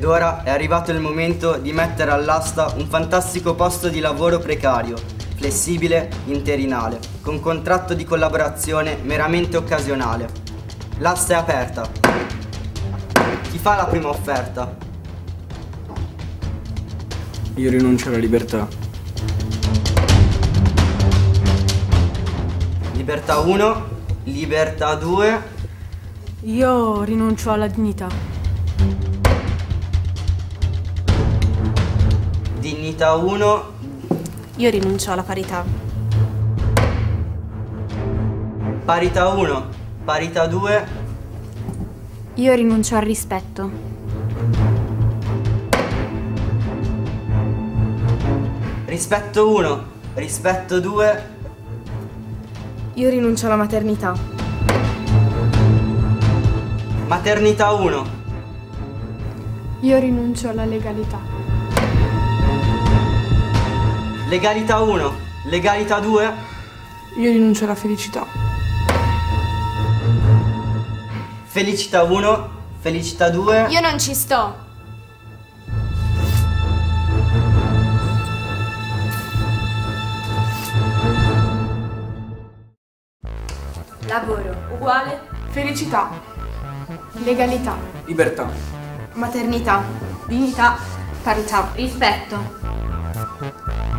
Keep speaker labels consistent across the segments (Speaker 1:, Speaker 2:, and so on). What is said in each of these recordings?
Speaker 1: Ed ora è arrivato il momento di mettere all'asta un fantastico posto di lavoro precario, flessibile, interinale, con contratto di collaborazione meramente occasionale. L'asta è aperta. Chi fa la prima offerta?
Speaker 2: Io rinuncio alla libertà.
Speaker 1: Libertà 1, libertà 2,
Speaker 3: Io rinuncio alla dignità.
Speaker 1: Dignità 1,
Speaker 4: Io rinuncio alla parità.
Speaker 1: parità 1, parità 2,
Speaker 5: Io rinuncio al rispetto.
Speaker 1: rispetto 1, rispetto 2,
Speaker 3: Io rinuncio alla maternità.
Speaker 1: maternità 1,
Speaker 5: Io rinuncio alla legalità.
Speaker 1: Legalità 1, legalità 2,
Speaker 3: Io rinuncio alla felicità.
Speaker 1: felicità 1, felicità 2,
Speaker 5: Io non ci sto. Lavoro.
Speaker 3: Uguale. Felicità.
Speaker 5: Legalità.
Speaker 2: Libertà.
Speaker 3: Maternità.
Speaker 4: Dignità.
Speaker 5: Parità. Rispetto.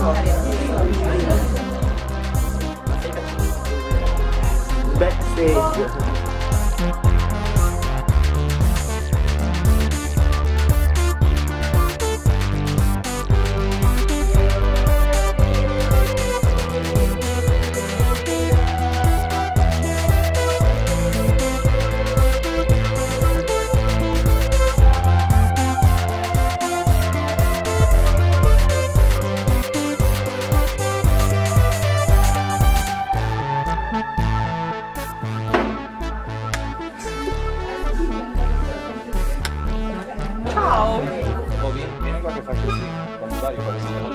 Speaker 6: Oh, vieni, vieni qua che faccio 这款手机我们不到一会儿就了